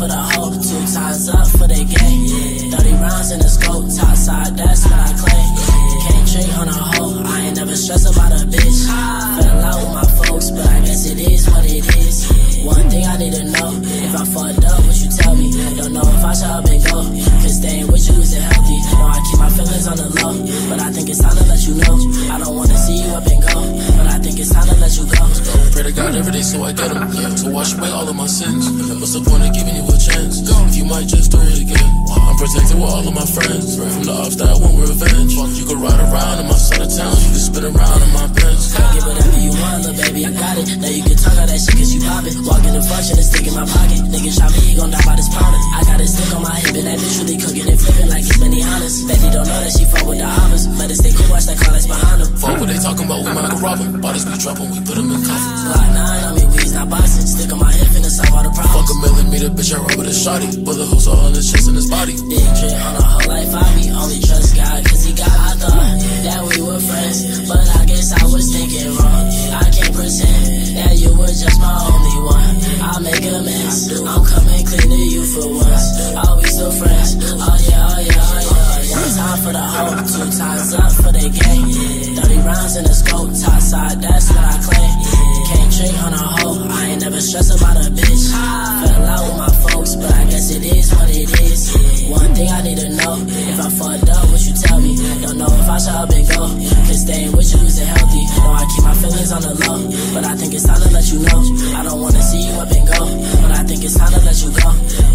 for the hope, two times up for the game. Yeah. 30 rounds I should up go, cause staying with you isn't healthy. No, I keep my feelings on the low, but I think it's time to let you know. I don't wanna see you up and To God every day so I get him, yeah, to wash away all of my sins. What's the point of giving you a chance? If you might just do it again. I'm protected with all of my friends, from the off that want revenge. You can ride around in my side of town, you can spin around in my Benz. Get whatever you want, little baby, I got it. Now you can talk all that shit cause you pop it. Walk in the function and stick in my pocket. Nigga shot me, he gon' die by this powder. I got a stick on my hip and that bitch really cooking and flipping like it's many honors. Betty don't know that she Bodies we drop 'em, we put 'em in coffins. Glock 9 on me, weeds not boxing. Stick on my hip and solve all the problems. Fuck a millimeter, bitch, I rub with a shotty. Bullet holes all on his chest and his body. Big drip on a whole life, I be only trust God, cause he got I thought that we were friends. But I guess I was thinking rounds in the scope, top side, that's what I claim. Can't trick on a hoe, I ain't never stress about a bitch. Fell out with my folks, but I guess it is what it is. One thing I need to know, if I fucked up, what you tell me? Don't know if I should up and go, cause staying with you isn't healthy. No, I keep my feelings on the low, but I think it's time to let you know. I don't wanna see you up and go, but I think it's time to let you go.